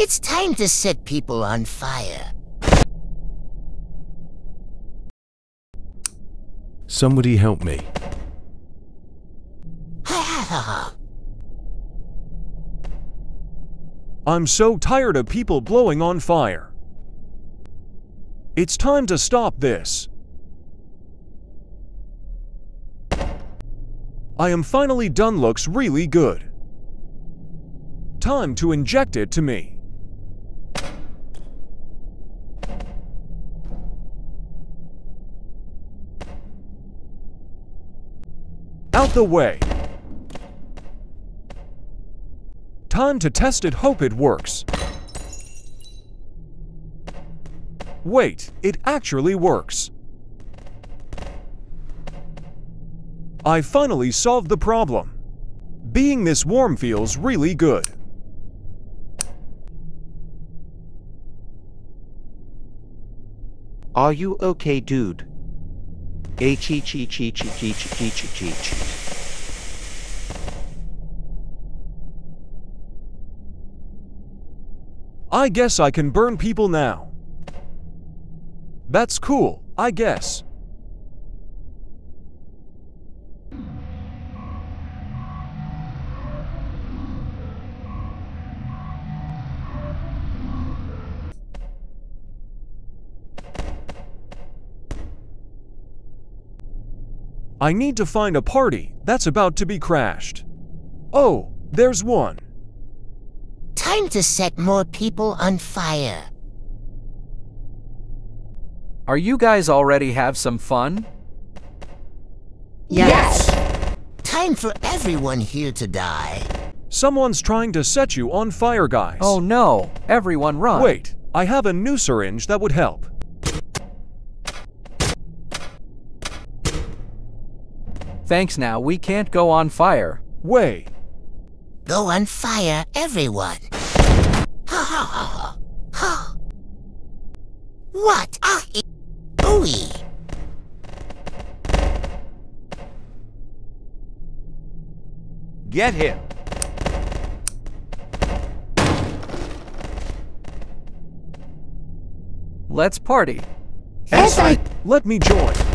It's time to set people on fire. Somebody help me. Ha ha ha ha. I'm so tired of people blowing on fire. It's time to stop this. I am finally done looks really good. Time to inject it to me. Out the way. Time to test it, hope it works. Wait, it actually works. I finally solved the problem. Being this warm feels really good. Are you okay, dude? H H H H H H H H H. I guess I can burn people now. That's cool, I guess. I need to find a party that's about to be crashed. Oh, there's one. Time to set more people on fire. Are you guys already have some fun? Yes. Time for everyone here to die. Someone's trying to set you on fire, guys. Oh no, everyone run. Wait, I have a new syringe that would help. Thanks now, we can't go on fire. Way. Go on fire, everyone. Ha ha ha ha. What? Ah, e- Get him. Let's party. Let me join.